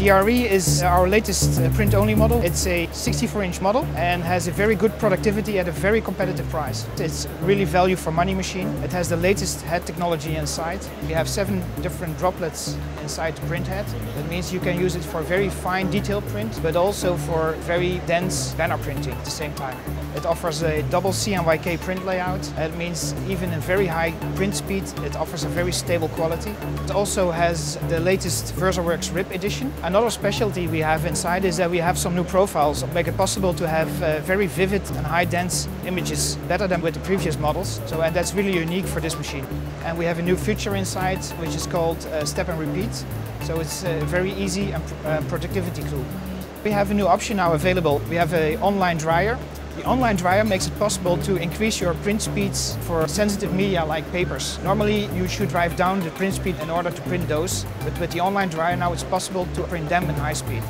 DRE is our latest uh, print-only model. It's a 64-inch model and has a very good productivity at a very competitive price. It's really value for money machine. It has the latest head technology inside. We have seven different droplets inside the print head. That means you can use it for very fine detail print, but also for very dense banner printing at the same time. It offers a double CMYK print layout. That means even in very high print speed, it offers a very stable quality. It also has the latest VersaWorks RIP edition. Another specialty we have inside is that we have some new profiles that make it possible to have uh, very vivid and high dense images, better than with the previous models. So and that's really unique for this machine. And we have a new feature inside, which is called uh, Step and Repeat. So it's a very easy and uh, productivity tool. We have a new option now available. We have an online dryer. The online dryer makes it possible to increase your print speeds for sensitive media like papers. Normally you should drive down the print speed in order to print those, but with the online dryer now it's possible to print them in high speed.